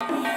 Yeah.